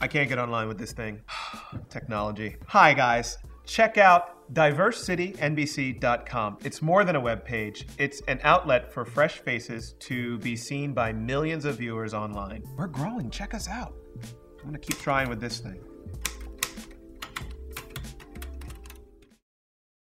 I can't get online with this thing. Technology. Hi, guys. Check out diversecitynbc.com. It's more than a web page, it's an outlet for fresh faces to be seen by millions of viewers online. We're growing. Check us out. I'm going to keep trying with this thing.